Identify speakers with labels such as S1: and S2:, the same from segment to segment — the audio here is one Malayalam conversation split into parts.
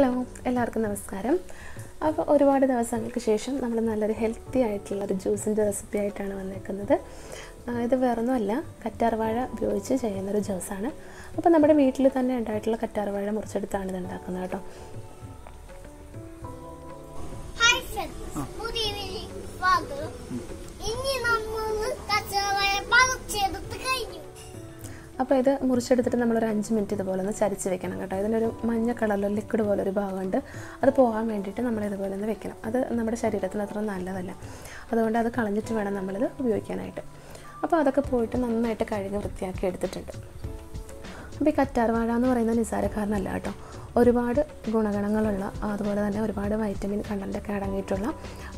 S1: ഹലോ എല്ലാവർക്കും നമസ്കാരം. അപ്പോൾ ഒരുപാട് ദിവസങ്ങൾക്ക് ശേഷം നമ്മൾ നല്ലൊരു ഹെൽത്തി ആയിട്ടുള്ള ഒരു ജ്യൂസിന്റെ റെസിപ്പി ആയിട്ടാണ് വന്നേക്കുന്നത്. ഇത് വേറൊന്നുമല്ല കറ്റാർവാഴ ഉപയോഗിച്ച് ചെയ്യുന്നൊരു ജ്യൂസാണ് അപ്പോൾ നമ്മുടെ വീട്ടിൽ തന്നെ ഉണ്ടായിട്ടുള്ള കറ്റാർവാഴ മുറിച്ചെടുത്താണ് ഇത് ഉണ്ടാക്കുന്നത് കേട്ടോ.
S2: ഇനി നമ്മൾ
S1: അപ്പോൾ ഇത് മുറിച്ചെടുത്തിട്ട് നമ്മളൊരു അഞ്ച് മിനിറ്റ് ഇതുപോലെ ഒന്ന് ചരിച്ച് വെക്കണം കേട്ടോ. ഇതിനൊരു മഞ്ഞ കളറിൽ ലിക്വിഡ് പോലെ ഒരു ഭാഗമുണ്ട്. അത് പോകാൻ വേണ്ടിയിട്ട് നമ്മൾ ഇതുപോലെ ഒന്ന് വെക്കണം. അത് നമ്മുടെ ശരീരത്തിന് അത്ര നല്ലതല്ല. അതുകൊണ്ട് അത് കളഞ്ഞിട്ട് വേണം നമ്മളിത് ഉപയോഗിക്കാനായിട്ട്. അപ്പോൾ അതൊക്കെ പോയിട്ട് നന്നായിട്ട് കഴുകി വൃത്തിയാക്കി എടുത്തിട്ടുണ്ട്. അപ്പോൾ ഈ കറ്റാർവാഴ എന്ന് പറയുന്നത് നിസാരക്കാരനല്ല കേട്ടോ. ഒരുപാട് ഗുണഗണങ്ങളുള്ള അതുപോലെ തന്നെ ഒരുപാട് വൈറ്റമിൻ കണ്ടന്റൊക്കെ അടങ്ങിയിട്ടുള്ള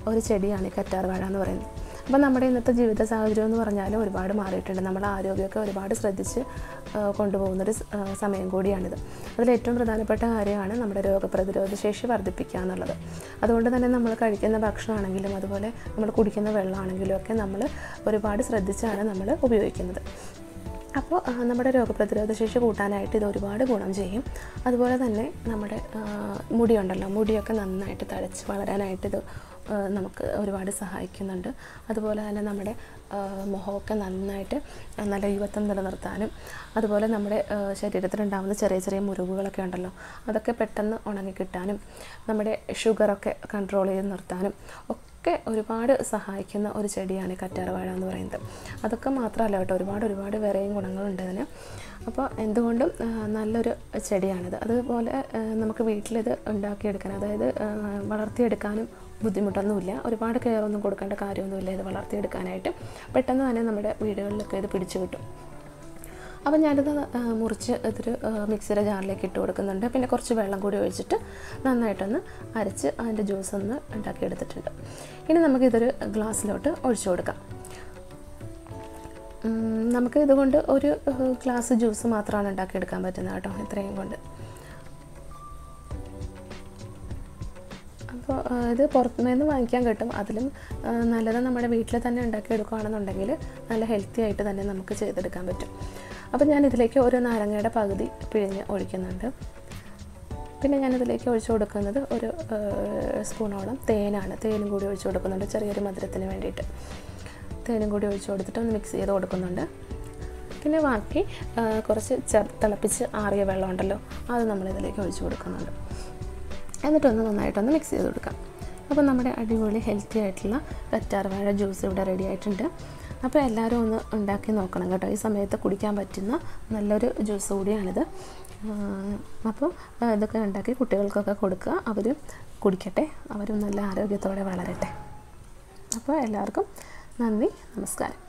S1: ഒരു ചെടിയാണ് ഈ കറ്റാർവാഴ എന്ന് പറയുന്നത്. അപ്പോൾ നമ്മുടെ ഇന്നത്തെ ജീവിത സാഹചര്യം എന്ന് പറഞ്ഞാൽ ഒരുപാട് മാറിയിട്ടുണ്ട്. നമ്മുടെ ആരോഗ്യമൊക്കെ ഒരുപാട് ശ്രദ്ധിച്ച് കൊണ്ടുപോകുന്നൊരു സമയം കൂടിയാണിത്. അതിൽ ഏറ്റവും പ്രധാനപ്പെട്ട കാര്യമാണ് നമ്മുടെ രോഗപ്രതിരോധ ശേഷി വർദ്ധിപ്പിക്കുക എന്നുള്ളത്. അതുകൊണ്ട് തന്നെ നമ്മൾ കഴിക്കുന്ന ഭക്ഷണമാണെങ്കിലും അതുപോലെ നമ്മൾ കുടിക്കുന്ന വെള്ളമാണെങ്കിലും ഒക്കെ നമ്മൾ ഒരുപാട് ശ്രദ്ധിച്ചാണ് നമ്മൾ ഉപയോഗിക്കുന്നത്. അപ്പോൾ നമ്മുടെ രോഗപ്രതിരോധ ശേഷി കൂട്ടാനായിട്ട് ഇത് ഒരുപാട് ഗുണം ചെയ്യും. അതുപോലെ തന്നെ നമ്മുടെ മുടിയുണ്ടല്ലോ മുടിയൊക്കെ നന്നായിട്ട് തഴച്ച് വളരാനായിട്ട് ഇത് നമുക്ക് ഒരുപാട് സഹായിക്കുന്നുണ്ട്. അതുപോലെ തന്നെ നമ്മുടെ മുഖമൊക്കെ നന്നായിട്ട് നല്ല യുവത്വം നിലനിർത്താനും അതുപോലെ നമ്മുടെ ശരീരത്തിലുണ്ടാകുന്ന ചെറിയ ചെറിയ മുറിവുകളൊക്കെ ഉണ്ടല്ലോ അതൊക്കെ പെട്ടെന്ന് ഉണങ്ങിക്കിട്ടാനും നമ്മുടെ ഷുഗറൊക്കെ കൺട്രോൾ ചെയ്ത് നിർത്താനും ഒക്കെ ഒരുപാട് സഹായിക്കുന്ന ഒരു ചെടിയാണ് കറ്റാർവാഴ എന്ന് പറയുന്നത്. അതൊക്കെ മാത്രമല്ല കേട്ടോ ഒരുപാട് ഒരുപാട് വേറെയും ഗുണങ്ങളുണ്ട് ഇതിന് അപ്പോൾ എന്തുകൊണ്ടും നല്ലൊരു ചെടിയാണിത്. അതുപോലെ നമുക്ക് വീട്ടിലിത് ഉണ്ടാക്കിയെടുക്കാൻ അതായത് വളർത്തിയെടുക്കാനും ബുദ്ധിമുട്ടൊന്നുമില്ല. ഒരുപാട് കെയർ ഒന്നും കൊടുക്കേണ്ട കാര്യമൊന്നുമില്ല ഇത് വളർത്തിയെടുക്കാനായിട്ട്. പെട്ടെന്ന് തന്നെ നമ്മുടെ വീടുകളിലൊക്കെ ഇത് പിടിച്ചു കിട്ടും. അപ്പം ഞാനിത് മുറിച്ച് ഇതൊരു മിക്സിയുടെ ജാറിലേക്ക് ഇട്ട് കൊടുക്കുന്നുണ്ട്. പിന്നെ കുറച്ച് വെള്ളം കൂടി ഒഴിച്ചിട്ട് നന്നായിട്ടൊന്ന് അരച്ച് അതിന്റെ ജ്യൂസ് ഒന്ന് ഉണ്ടാക്കിയെടുത്തിട്ടുണ്ട്. ഇനി നമുക്കിതൊരു ഗ്ലാസ്സിലോട്ട് ഒഴിച്ചു കൊടുക്കാം. നമുക്ക് ഇതുകൊണ്ട് ഒരു ഗ്ലാസ് ജ്യൂസ് മാത്രമാണ് ഉണ്ടാക്കിയെടുക്കാൻ പറ്റുന്നത് കേട്ടോ ഇത്രയും കൊണ്ട്. അപ്പോൾ ഇത് പുറത്തുനിന്ന് വാങ്ങിക്കാൻ കിട്ടും. അതിലും നല്ലത് നമ്മുടെ വീട്ടിൽ തന്നെ ഉണ്ടാക്കിയെടുക്കുകയാണെന്നുണ്ടെങ്കിൽ നല്ല ഹെൽത്തി ആയിട്ട് തന്നെ നമുക്ക് ചെയ്തെടുക്കാൻ പറ്റും. അപ്പോൾ ഞാൻ ഇതിലേക്ക് ഒരു നാരങ്ങയുടെ പകുതി പിഴിഞ്ഞ് ഒഴിക്കുന്നുണ്ട്. പിന്നെ ഞാനിതിലേക്ക് ഒഴിച്ചു കൊടുക്കുന്നത് ഒരു സ്പൂണോളം തേനാണ്. തേനും കൂടി ഒഴിച്ചു കൊടുക്കുന്നുണ്ട് ചെറിയൊരു മധുരത്തിന് വേണ്ടിയിട്ട്. തേനും കൂടി ഒഴിച്ചു കൊടുത്തിട്ട് ഒന്ന് മിക്സ് ചെയ്ത് കൊടുക്കുന്നുണ്ട്. പിന്നെ ബാക്കി കുറച്ച് ചെ തിളപ്പിച്ച് ആറിയ വെള്ളമുണ്ടല്ലോ അത് നമ്മളിതിലേക്ക് ഒഴിച്ചു കൊടുക്കുന്നുണ്ട്. എന്നിട്ടൊന്ന് നന്നായിട്ടൊന്ന് മിക്സ് ചെയ്ത് കൊടുക്കാം. അപ്പോൾ നമ്മുടെ അടിപൊളി ഹെൽത്തി ആയിട്ടുള്ള കറ്റാർവാഴ ജ്യൂസ് ഇവിടെ റെഡി ആയിട്ടുണ്ട്. അപ്പോൾ എല്ലാവരും ഒന്ന് ഉണ്ടാക്കി നോക്കണം കേട്ടോ. ഈ സമയത്ത് കുടിക്കാൻ പറ്റുന്ന നല്ലൊരു ജ്യൂസ് കൂടിയാണിത്. അപ്പോൾ ഇതൊക്കെ ഉണ്ടാക്കി കുട്ടികൾക്കൊക്കെ കൊടുക്കുക. അവർ കുടിക്കട്ടെ. അവരും നല്ല ആരോഗ്യത്തോടെ വളരട്ടെ. അപ്പോൾ എല്ലാവർക്കും നന്ദി. നമസ്കാരം.